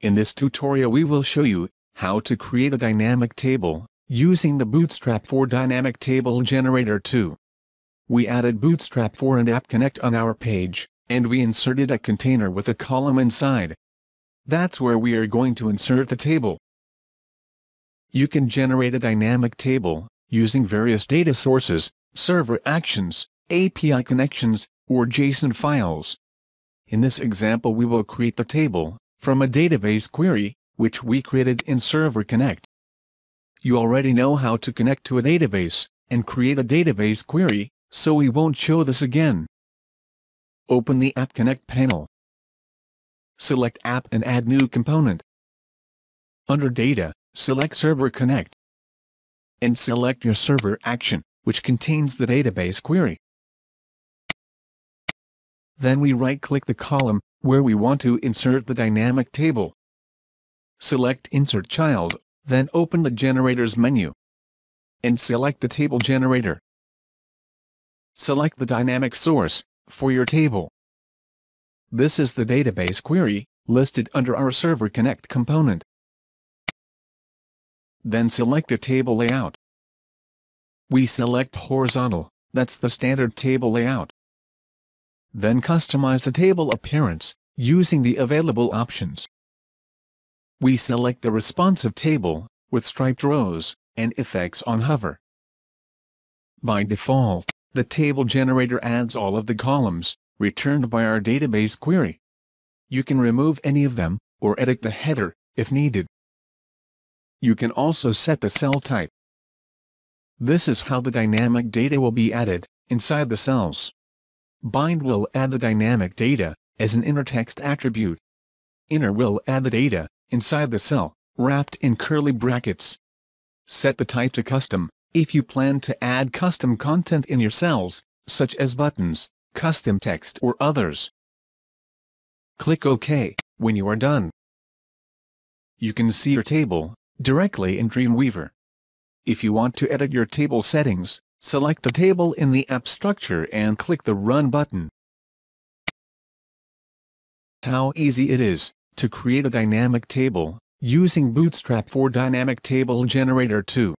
In this tutorial we will show you how to create a dynamic table using the Bootstrap 4 Dynamic Table Generator 2. We added Bootstrap 4 and App Connect on our page, and we inserted a container with a column inside. That's where we are going to insert the table. You can generate a dynamic table using various data sources, server actions, API connections, or JSON files. In this example we will create the table from a database query, which we created in Server Connect. You already know how to connect to a database and create a database query, so we won't show this again. Open the App Connect panel. Select App and add new component. Under Data, select Server Connect. And select your server action, which contains the database query. Then we right-click the column, where we want to insert the dynamic table. Select Insert Child, then open the Generators menu. And select the Table Generator. Select the dynamic source, for your table. This is the database query, listed under our Server Connect component. Then select a table layout. We select horizontal, that's the standard table layout. Then customize the table appearance, using the available options. We select the responsive table, with striped rows, and effects on hover. By default, the table generator adds all of the columns, returned by our database query. You can remove any of them, or edit the header, if needed. You can also set the cell type. This is how the dynamic data will be added, inside the cells. Bind will add the dynamic data, as an inner text attribute. Inner will add the data, inside the cell, wrapped in curly brackets. Set the type to custom, if you plan to add custom content in your cells, such as buttons, custom text or others. Click OK, when you are done. You can see your table, directly in Dreamweaver. If you want to edit your table settings, select the table in the app structure and click the Run button. How easy it is to create a dynamic table using Bootstrap 4 Dynamic Table Generator 2.